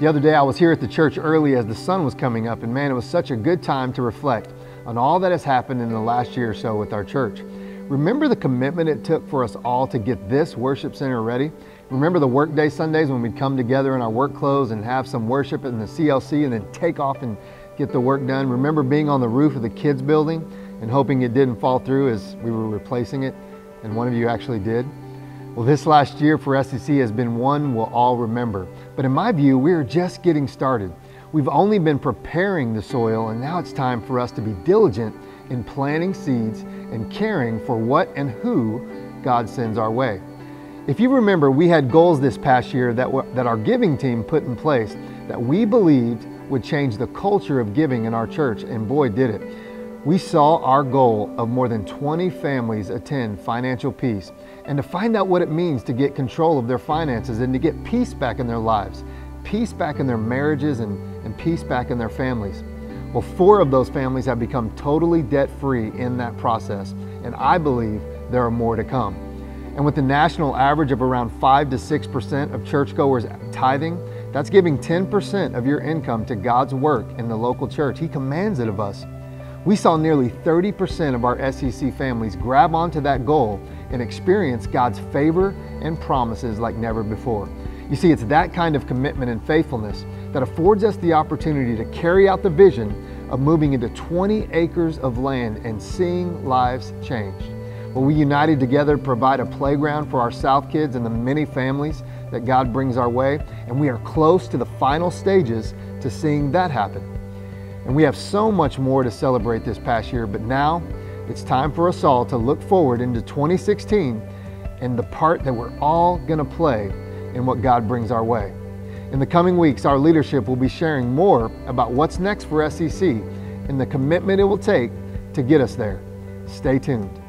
The other day I was here at the church early as the sun was coming up, and man, it was such a good time to reflect on all that has happened in the last year or so with our church. Remember the commitment it took for us all to get this worship center ready? Remember the workday Sundays when we'd come together in our work clothes and have some worship in the CLC and then take off and get the work done? Remember being on the roof of the kids building and hoping it didn't fall through as we were replacing it and one of you actually did? Well, this last year for SCC has been one we'll all remember. But in my view, we are just getting started. We've only been preparing the soil, and now it's time for us to be diligent in planting seeds and caring for what and who God sends our way. If you remember, we had goals this past year that, that our giving team put in place that we believed would change the culture of giving in our church, and boy, did it. We saw our goal of more than 20 families attend Financial Peace and to find out what it means to get control of their finances and to get peace back in their lives, peace back in their marriages, and, and peace back in their families. Well, four of those families have become totally debt free in that process, and I believe there are more to come. And with the national average of around 5 to 6% of churchgoers tithing, that's giving 10% of your income to God's work in the local church. He commands it of us. We saw nearly 30% of our SCC families grab onto that goal and experience God's favor and promises like never before. You see, it's that kind of commitment and faithfulness that affords us the opportunity to carry out the vision of moving into 20 acres of land and seeing lives changed. Well, we united together to provide a playground for our South kids and the many families that God brings our way, and we are close to the final stages to seeing that happen. And we have so much more to celebrate this past year, but now it's time for us all to look forward into 2016 and the part that we're all going to play in what God brings our way. In the coming weeks, our leadership will be sharing more about what's next for SCC and the commitment it will take to get us there. Stay tuned.